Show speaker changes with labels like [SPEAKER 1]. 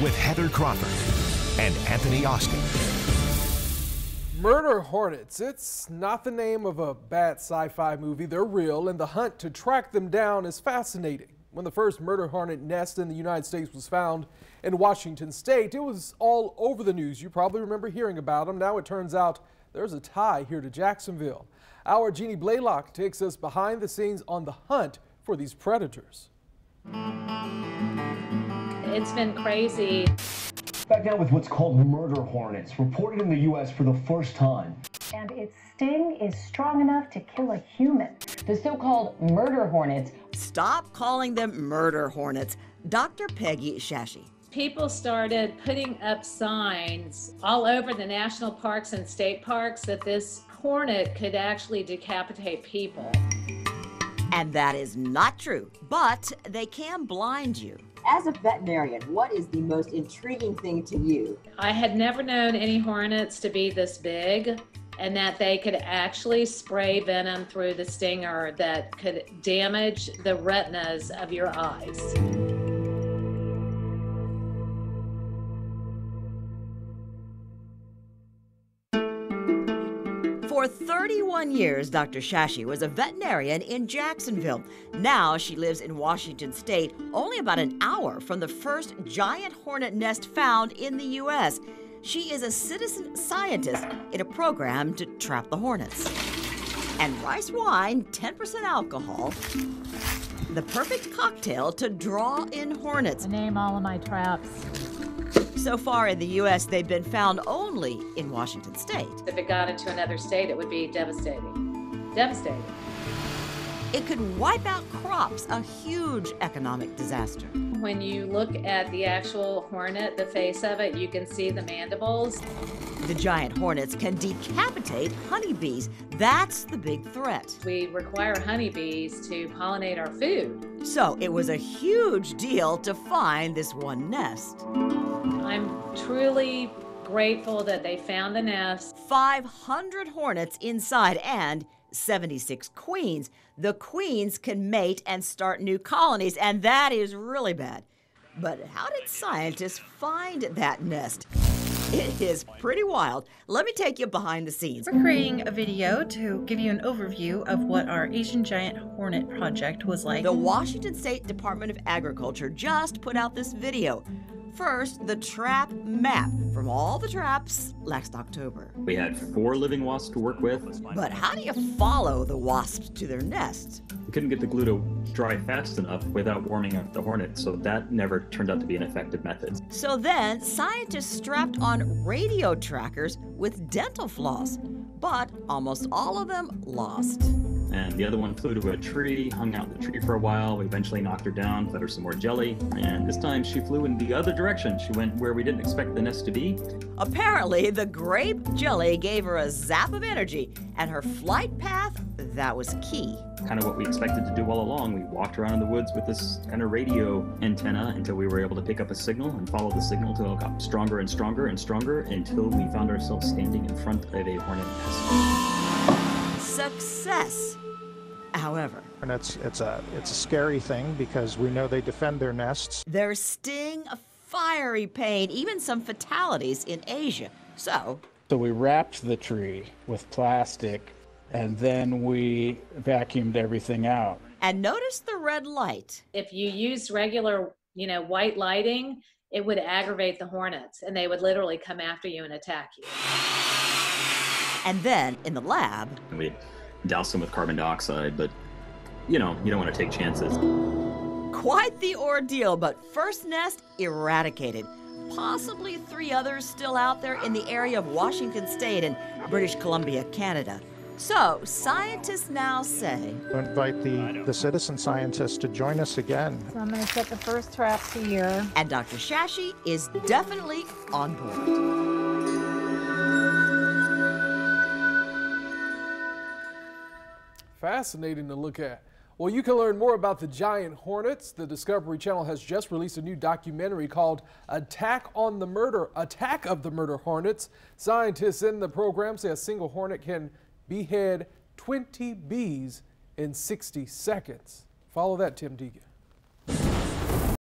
[SPEAKER 1] with Heather Crawford and Anthony Austin.
[SPEAKER 2] Murder Hornets. It's not the name of a bad sci-fi movie. They're real, and the hunt to track them down is fascinating. When the first murder hornet nest in the United States was found in Washington state, it was all over the news. You probably remember hearing about them. Now it turns out there's a tie here to Jacksonville. Our Jeannie Blaylock takes us behind the scenes on the hunt for these predators.
[SPEAKER 3] It's been crazy.
[SPEAKER 4] Back now with what's called murder hornets, reported in the U.S. for the first time.
[SPEAKER 5] And its sting is strong enough to kill a human.
[SPEAKER 6] The so-called murder hornets.
[SPEAKER 7] Stop calling them murder hornets. Dr. Peggy Shashi.
[SPEAKER 3] People started putting up signs all over the national parks and state parks that this hornet could actually decapitate people.
[SPEAKER 7] And that is not true, but they can blind you.
[SPEAKER 6] As a veterinarian, what is the most intriguing thing to you?
[SPEAKER 3] I had never known any hornets to be this big and that they could actually spray venom through the stinger that could damage the retinas of your eyes.
[SPEAKER 7] For 31 years, Dr. Shashi was a veterinarian in Jacksonville. Now she lives in Washington state, only about an hour from the first giant hornet nest found in the U.S. She is a citizen scientist in a program to trap the hornets. And rice wine, 10% alcohol, the perfect cocktail to draw in hornets.
[SPEAKER 8] I name all of my traps.
[SPEAKER 7] So far in the U.S., they've been found only in Washington state.
[SPEAKER 3] If it got into another state, it would be devastating. Devastating.
[SPEAKER 7] It could wipe out crops, a huge economic disaster.
[SPEAKER 3] When you look at the actual hornet, the face of it, you can see the mandibles.
[SPEAKER 7] The giant hornets can decapitate honeybees. That's the big threat.
[SPEAKER 3] We require honeybees to pollinate our food.
[SPEAKER 7] So it was a huge deal to find this one nest.
[SPEAKER 3] I'm truly grateful that they found the nest.
[SPEAKER 7] 500 hornets inside and 76 queens. The queens can mate and start new colonies, and that is really bad. But how did scientists find that nest? It is pretty wild. Let me take you behind the scenes.
[SPEAKER 9] We're creating a video to give you an overview of what our Asian Giant Hornet project was like.
[SPEAKER 7] The Washington State Department of Agriculture just put out this video. First, the trap map from all the traps last October.
[SPEAKER 10] We had four living wasps to work with.
[SPEAKER 7] But how do you follow the wasps to their nests?
[SPEAKER 10] We couldn't get the glue to dry fast enough without warming up the hornet, so that never turned out to be an effective method.
[SPEAKER 7] So then, scientists strapped on radio trackers with dental floss, but almost all of them lost
[SPEAKER 10] and the other one flew to a tree, hung out in the tree for a while. We eventually knocked her down, fed her some more jelly, and this time she flew in the other direction. She went where we didn't expect the nest to be.
[SPEAKER 7] Apparently, the grape jelly gave her a zap of energy, and her flight path, that was key.
[SPEAKER 10] Kind of what we expected to do all along. We walked around in the woods with this kind of radio antenna until we were able to pick up a signal and follow the signal until it got stronger and stronger and stronger until we found ourselves standing in front of a hornet
[SPEAKER 7] nest. Success! however.
[SPEAKER 11] And it's, it's, a, it's a scary thing because we know they defend their nests.
[SPEAKER 7] Their sting, a fiery pain, even some fatalities in Asia. So.
[SPEAKER 12] So we wrapped the tree with plastic and then we vacuumed everything out.
[SPEAKER 7] And notice the red light.
[SPEAKER 3] If you use regular, you know, white lighting, it would aggravate the hornets and they would literally come after you and attack you.
[SPEAKER 7] And then in the lab,
[SPEAKER 10] we douse them with carbon dioxide, but you know, you don't want to take chances.
[SPEAKER 7] Quite the ordeal, but first nest eradicated. Possibly three others still out there in the area of Washington State and British Columbia, Canada. So, scientists now say.
[SPEAKER 11] We invite the, the citizen scientists to join us again.
[SPEAKER 8] So, I'm going to set the first traps here.
[SPEAKER 7] And Dr. Shashi is definitely on board.
[SPEAKER 2] Fascinating to look at. Well, you can learn more about the giant hornets. The Discovery Channel has just released a new documentary called Attack on the Murder, Attack of the Murder Hornets. Scientists in the program say a single hornet can behead 20 bees in 60 seconds. Follow that, Tim Deegan.